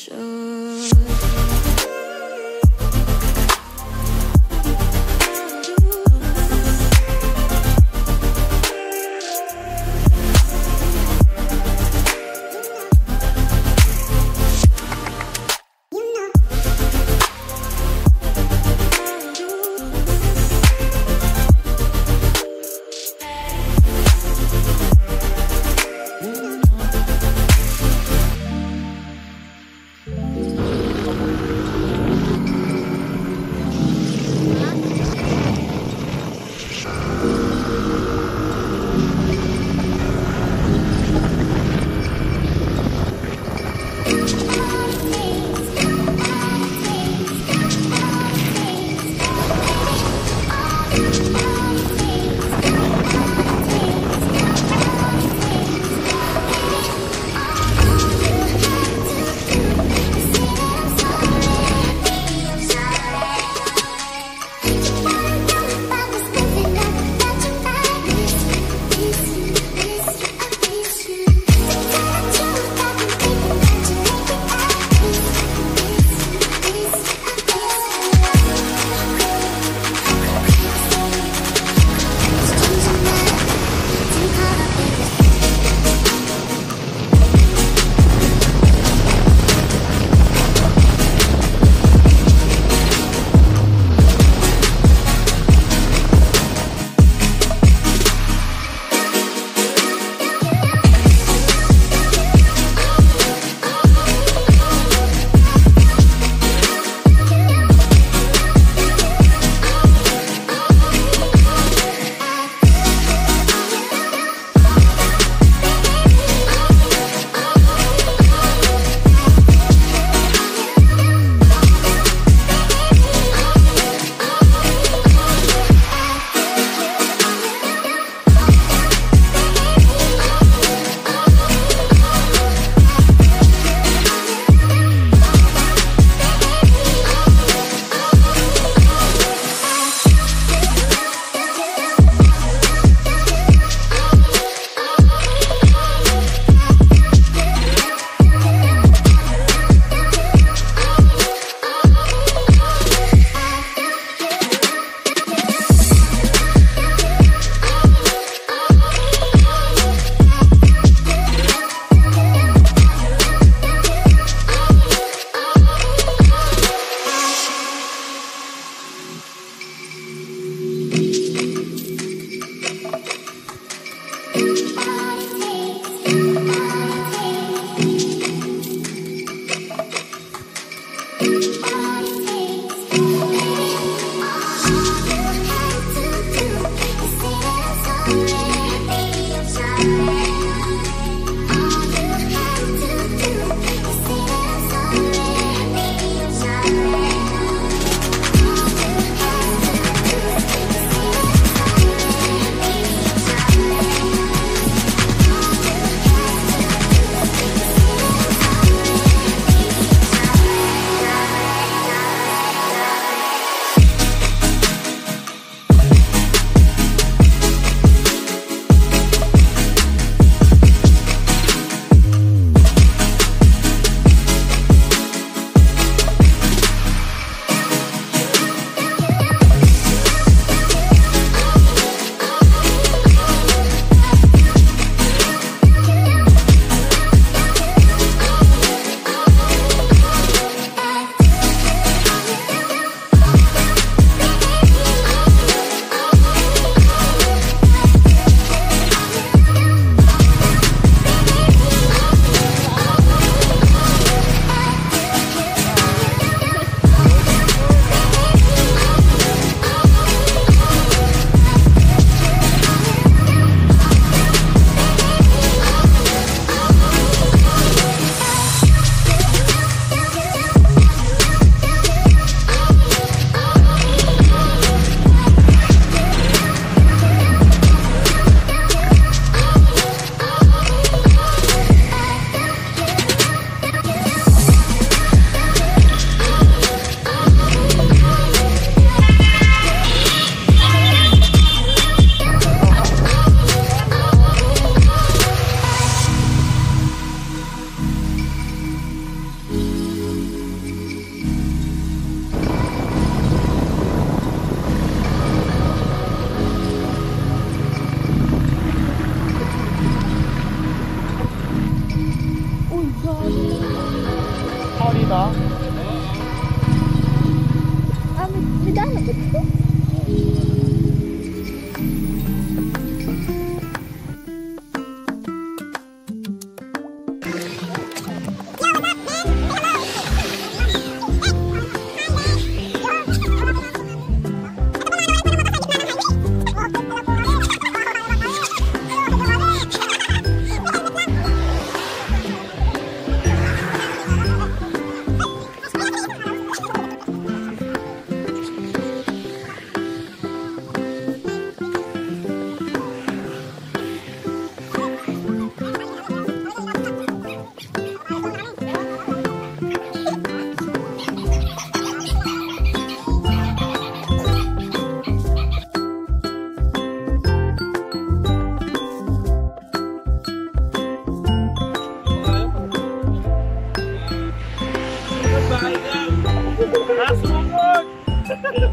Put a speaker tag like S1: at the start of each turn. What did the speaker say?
S1: English. Uh,